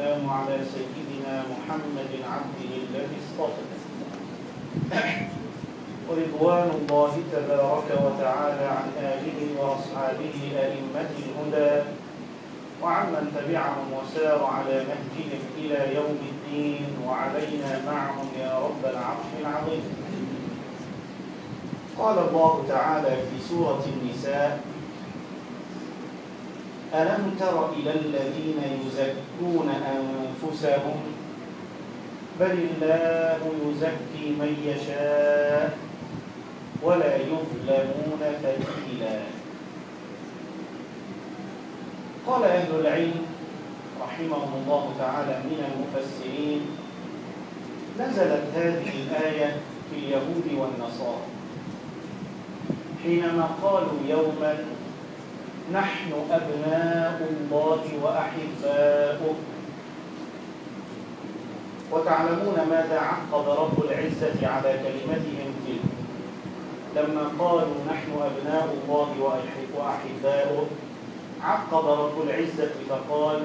والسلام على سيدنا محمد عبده الذي اصطفى. ورضوان الله تبارك وتعالى عن آله وأصحابه أئمة الهدى وعمن تبعهم وسار على نهجهم إلى يوم الدين وعلينا معهم يا رب العرش العظيم. قال الله تعالى في سورة النساء ألم تر إلى الذين يزكون أنفسهم؟ بل الله يزكي من يشاء ولا يظلمون فتيلا قال أهل العلم رحمهم الله تعالى من المفسرين نزلت هذه الآية في اليهود والنصارى حينما قالوا يوما نحن أبناء الله وأحباؤه. وتعلمون ماذا عقب رب العزة على كلمتهم تلك لما قالوا نحن أبناء الله وأحباؤه عقب رب العزة فقال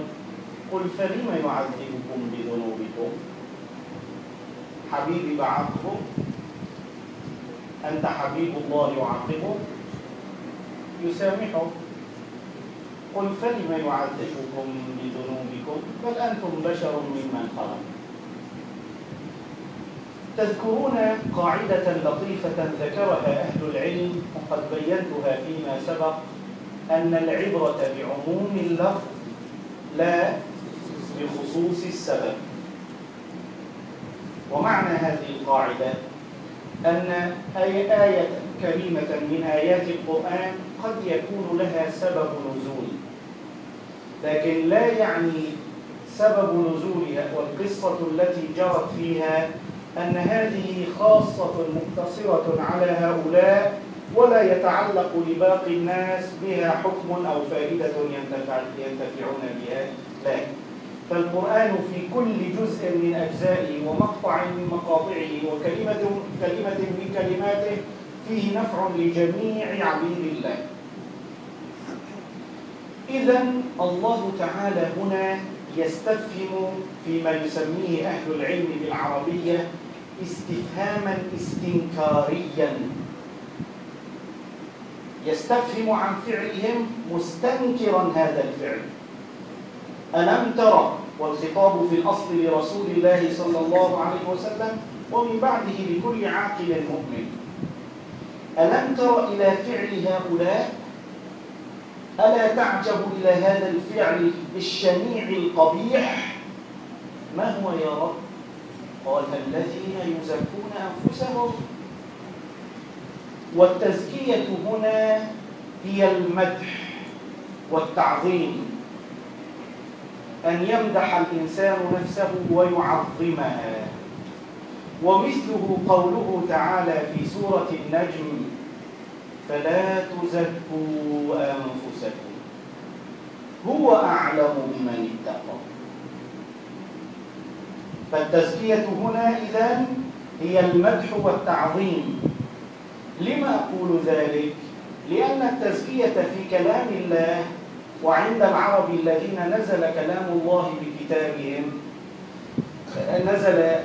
قل فلم يعذبكم بذنوبكم؟ حبيبي بعاقبه أنت حبيب الله يعاقبه يسامحه قل فلم يعذبكم بذنوبكم بل أنتم بشر ممن خلق. تذكرون قاعدة لطيفة ذكرها أهل العلم وقد بينتها فيما سبق أن العبرة بعموم اللفظ لا بخصوص السبب. ومعنى هذه القاعدة أن أي آية كريمة من آيات القرآن قد يكون لها سبب نزول. لكن لا يعني سبب نزولها والقصة التي جرت فيها أن هذه خاصة مقتصرة على هؤلاء ولا يتعلق لباقي الناس بها حكم أو فائدة ينتفع ينتفعون بها. لا. فالقرآن في كل جزء من أجزائه ومقطع من مقاطعه وكلمة كلمة من كلماته فيه نفع لجميع عبيد الله. إذا الله تعالى هنا يستفهم فيما يسميه أهل العلم بالعربية استفهاما استنكاريا. يستفهم عن فعلهم مستنكرا هذا الفعل. ألم ترى والخطاب في الأصل لرسول الله صلى الله عليه وسلم ومن بعده لكل عاقل مؤمن. ألم تر إلى فعل هؤلاء ألا تعجب إلى هذا الفعل الشنيع القبيح؟ ما هو يا رب؟ قال الذين يزكون أنفسهم. والتزكية هنا هي المدح والتعظيم. أن يمدح الإنسان نفسه ويعظمها. ومثله قوله تعالى في سورة النجم فلا تزكوا أنفسكم. هو أعلم بمن اتقى. فالتزكية هنا إذن هي المدح والتعظيم. لما أقول ذلك؟ لأن التزكية في كلام الله وعند العرب الذين نزل كلام الله بكتابهم نزل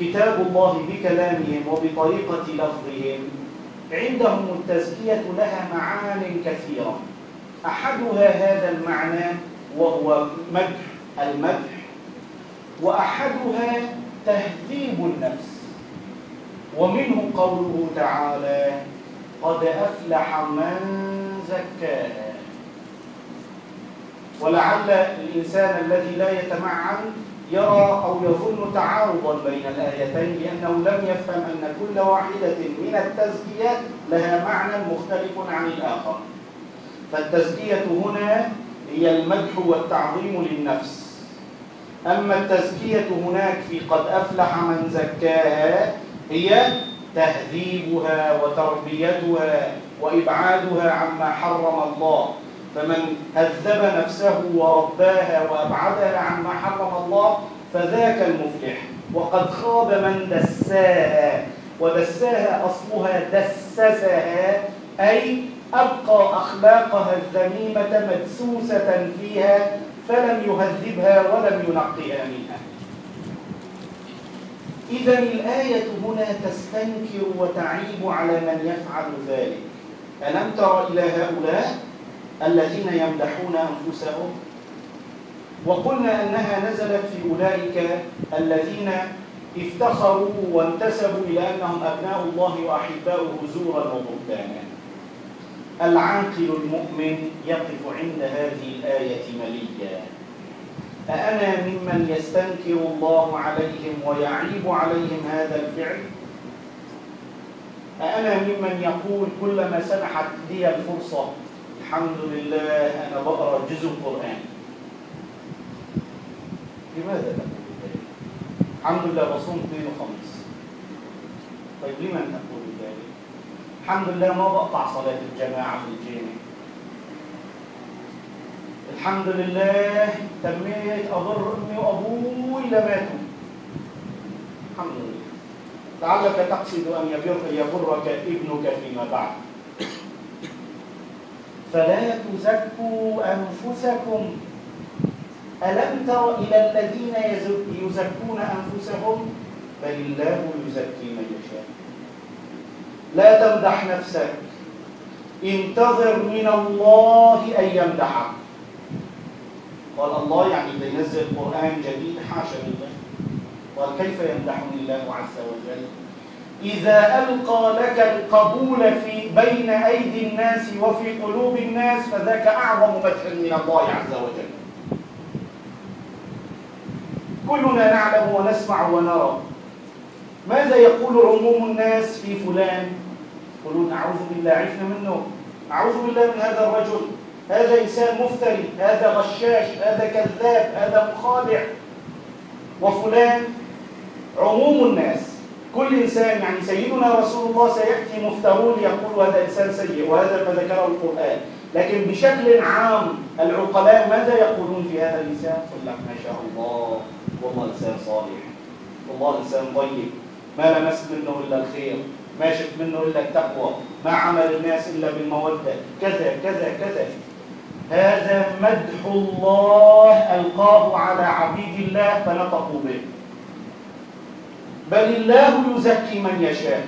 كتاب الله بكلامهم وبطريقة لفظهم عندهم التزكية لها معان كثيرة. أحدها هذا المعنى وهو مدح المدح. وأحدها تهذيب النفس. ومنه قوله تعالى قد أفلح من زكاها. ولعل الإنسان الذي لا يتمعن يرى أو يظن تعارضا بين الآيتين لأنه لم يفهم أن كل واحدة من التزكيات لها معنى مختلف عن الآخر. فالتزكية هنا هي المدح والتعظيم للنفس. أما التزكية هناك في قد أفلح من زكاها هي تهذيبها وتربيتها وإبعادها عما حرم الله. فمن هذب نفسه ورباها وأبعدها عما حرم الله فذاك المفلح. وقد خاب من دساها ودساها أصلها دسسها أي أبقى أخلاقها الذميمة مدسوسة فيها فلم يهذبها ولم ينقها منها. إذا الآية هنا تستنكر وتعيب على من يفعل ذلك. ألم تر إلى هؤلاء؟ الذين يمدحون أنفسهم. وقلنا أنها نزلت في أولئك الذين افتخروا وانتسبوا إلى أنهم أبناء الله وأحباؤه زورا وبهتانا. العاقل المؤمن يقف عند هذه الآية مليا. أأنا ممن يستنكر الله عليهم ويعيب عليهم هذا الفعل؟ أأنا ممن يقول كلما سمحت لي الفرصة الحمد لله أنا بقرأ جزء القرآن. لماذا ذلك؟ الحمد لله بصوم اثنين وخميس. طيب لمن تقول ذلك؟ الحمد لله ما بقطع صلاة الجماعة في الجامع. الحمد لله تميت أضر أمي وأبوي لماتوا الحمد لله. لعلك تقصد أن يبر يبرك ابنك فيما بعد. فلا تزكوا أنفسكم. ألم تر إلى الذين يزكون أنفسهم؟ بل الله يزكي من يشاء. لا تمدح نفسك. انتظر من الله أن يمدحك. قال الله يعني بينزل قرآن جديد حاشا لله. قال كيف يمدحني الله عز وجل؟ إذا ألقى لك القبول في بين أيدي الناس وفي قلوب الناس فذاك أعظم مدح من الله عز وجل. كلنا نعلم ونسمع ونرى ماذا يقول عموم الناس في فلان؟ يقولون أعوذ بالله عفنا منه. أعوذ بالله من هذا الرجل. هذا إنسان مفتري هذا غشاش هذا كذاب هذا مخادع وفلان عموم الناس. كل إنسان يعني سيدنا رسول الله سيأتي مفترون يقول هذا إنسان سيء وهذا ما ذكره القرآن. لكن بشكل عام العقلاء ماذا يقولون في هذا الإنسان؟ يقول لك ما شاء الله والله إنسان صالح والله إنسان طيب. ما لمست منه إلا الخير ما شفت منه إلا التقوى ما عمل الناس إلا بالمودة. كذا كذا كذا. هذا مدح الله ألقاه على عبيد الله فنطقوا به. بل الله يزكي من يشاء.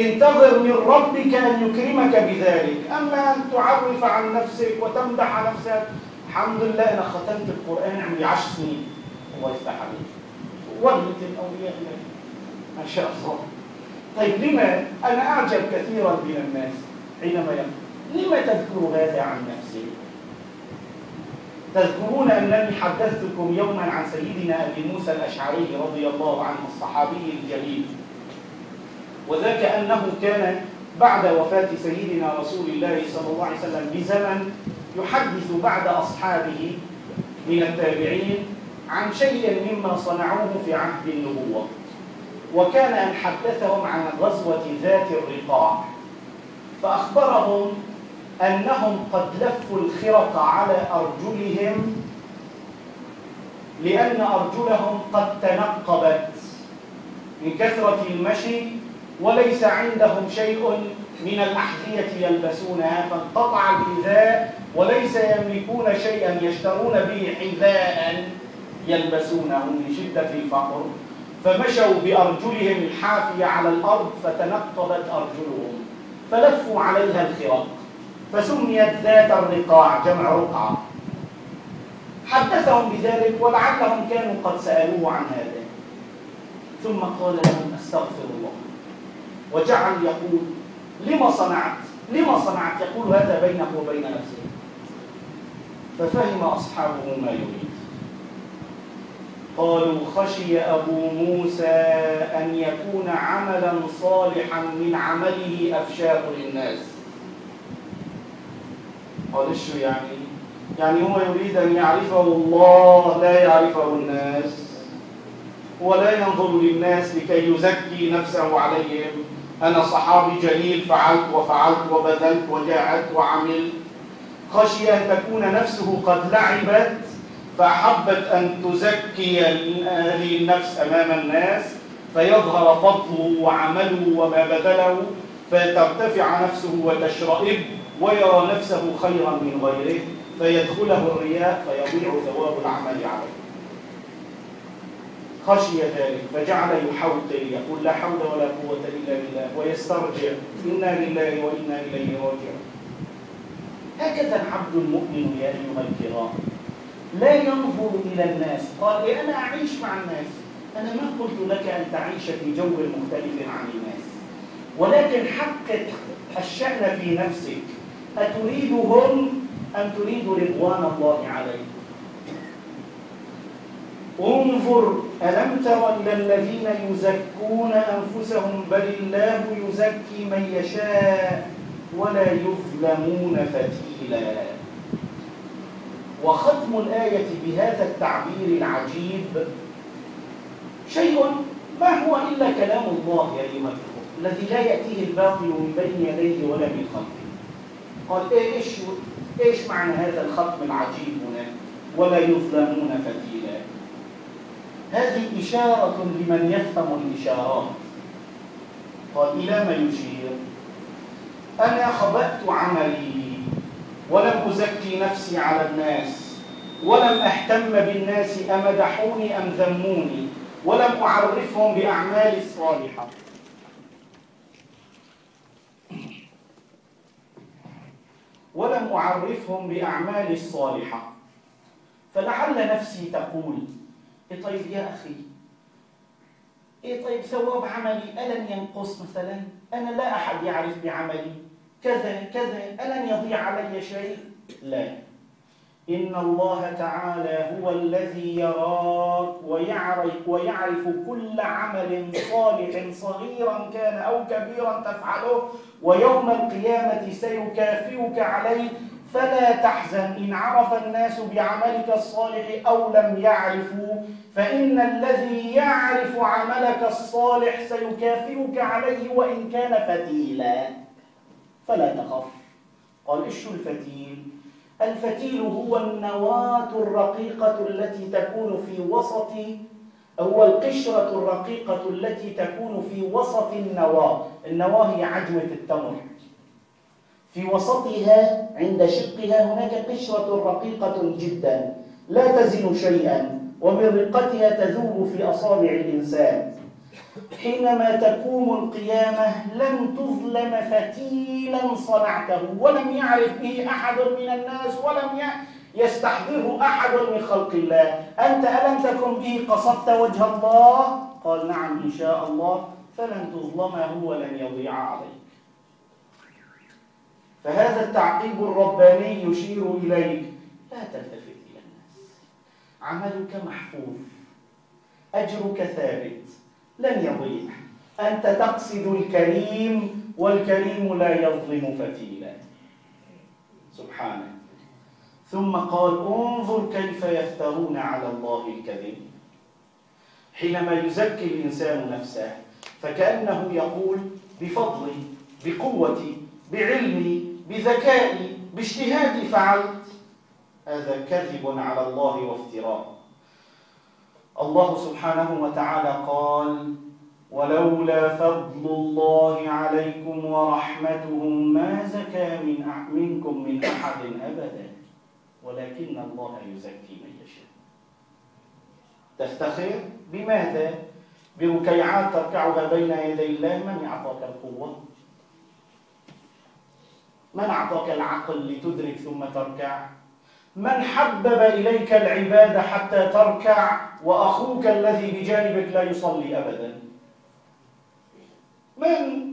انتظر من ربك أن يكرمك بذلك. أما أن تعرف عن نفسك وتمدح نفسك الحمد لله أنا ختمت القرآن عمري عشر سنين. الله يفتح عليك. ورث الأولياء ما شاء الله. طيب لما أنا أعجب كثيرا من الناس حينما يقول لما تذكر هذا عن نفسك؟ تذكرون أنني حدثتكم يوما عن سيدنا أبي موسى الأشعري رضي الله عنه الصحابي الجليل. وذاك أنه كان بعد وفاة سيدنا رسول الله صلى الله عليه وسلم بزمن يحدث بعد أصحابه من التابعين عن شيء مما صنعوه في عهد النبوة. وكان أن حدثهم عن غزوة ذات الرقاع. فأخبرهم أنهم قد لفوا الخرق على أرجلهم لأن أرجلهم قد تنقبت من كثرة المشي وليس عندهم شيء من الأحذية يلبسونها فانقطع الحذاء وليس يملكون شيئا يشترون به حذاء يلبسونه من شدة الفقر. فمشوا بأرجلهم الحافية على الأرض فتنقبت أرجلهم فلفوا عليها الخرق. فسميت ذات الرقاع جمع رقعة حدثهم بذلك ولعلهم كانوا قد سألوه عن هذا. ثم قال لهم أستغفر الله. وجعل يقول لما صنعت لما صنعت؟ يقول هذا بينك وبين نفسك. ففهم أصحابه ما يريد. قالوا خشي أبو موسى أن يكون عملا صالحا من عمله أفشاء للناس. قال شو يعني؟ يعني هو يريد أن يعرفه الله لا يعرفه الناس. ولا ينظر للناس لكي يزكي نفسه عليهم. أنا صحابي جليل فعلت وفعلت وبذلت وجاعدت وعملت. خشي أن تكون نفسه قد لعبت فأحبت أن تزكي هذه النفس أمام الناس. فيظهر فضله وعمله وما بذله. فترتفع نفسه وتشرئب. ويرى نفسه خيرا من غيره فيدخله الرياء فيضيع ثواب العمل عليه. خشي ذلك فجعل يحوطل يقول لا حول ولا قوة إلا بالله ويسترجع إنا لله وإنا إليه راجعون. هكذا العبد المؤمن يا أيها الكرام لا ينظر إلى الناس قال إيه أنا أعيش مع الناس. أنا ما قلت لك أن تعيش في جو مختلف عن الناس ولكن حقق الشأن في نفسك. أتريدهم أم تريد رضوان الله عليك انظر ألم تر إلى الذين يزكون أنفسهم بل الله يزكي من يشاء ولا يظلمون فتيلا. وختم الآية بهذا التعبير العجيب. شيء ما هو إلا كلام الله يا أيها الذي لا يأتيه الباطل من بين يديه ولا من خلفه. قال إيه إيش إيش معنى هذا الختم العجيب هنا؟ ولا يظلمون فتيلا. هذه إشارة لمن يفهم الإشارات. قال إلى ما يشير. أنا خبأت عملي ولم أزكي نفسي على الناس ولم أهتم بالناس أمدحوني أم ذموني ولم أعرفهم بأعمالي الصالحة. ولم أعرفهم بأعمالي الصالحة. فلعل نفسي تقول إيه طيب يا أخي؟ إيه طيب ثواب عملي؟ ألن ينقص مثلا؟ أنا لا أحد يعرف بعملي. كذا كذا ألن يضيع علي شيء؟ لا. إن الله تعالى هو الذي يراك ويعرف, ويعرف كل عمل صالح صغيرا كان أو كبيرا تفعله ويوم القيامة سيكافئك عليه. فلا تحزن إن عرف الناس بعملك الصالح أو لم يعرفوا فإن الذي يعرف عملك الصالح سيكافئك عليه وإن كان فتيلا. فلا تخف. قال إيش الفتيل؟ الفتيل هو النواة الرقيقة التي تكون في وسط هو القشرة الرقيقة التي تكون في وسط النواة. النواة هي عجوة التمر. في وسطها عند شقها هناك قشرة رقيقة جدا لا تزن شيئا ومن رقتها تذوب في أصابع الإنسان. حينما تقوم القيامة لن تظلم فتيلا صنعته ولم يعرف به أحد من الناس ولم يستحضره أحد من خلق الله. أنت ألم تكن به قصدت وجه الله؟ قال نعم إن شاء الله فلن تظلمه ولن يضيع عليك. فهذا التعقيب الرباني يشير إليك. لا تلتفت إلى الناس. عملك محفوظ. أجرك ثابت. لن يضيع أنت تقصد الكريم والكريم لا يظلم فتيلا. سبحانه. ثم قال انظر كيف يفترون على الله الكذب. حينما يزكي الإنسان نفسه فكأنه يقول بفضلي بقوتي بعلمي بذكائي باجتهادي فعلت. هذا كذب على الله وافتراء. الله سبحانه وتعالى قال ولولا فضل الله عليكم ورحمته ما زكى من منكم من أحد أبدا ولكن الله يزكي من يشاء. تفتخر بماذا؟ بركيعات تركعها بين يدي الله من أعطاك القوة؟ من أعطاك العقل لتدرك ثم تركع؟ من حبب إليك العبادة حتى تركع وأخوك الذي بجانبك لا يصلي أبدا. من؟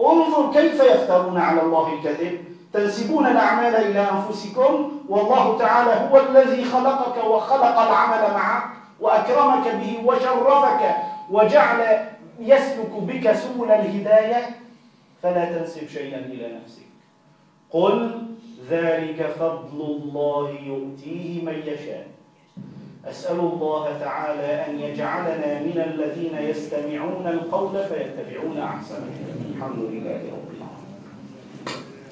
انظر كيف يفترون على الله الكذب. تنسبون الأعمال إلى أنفسكم. والله تعالى هو الذي خلقك وخلق العمل معك وأكرمك به وشرفك وجعل يسلك بك سبل الهداية. فلا تنسب شيئا إلى نفسك. قل ذلك فضل الله يؤتيه من يشاء. أسأل الله تعالى أن يجعلنا من الذين يستمعون القول فيتبعون أحسنه. الحمد لله رب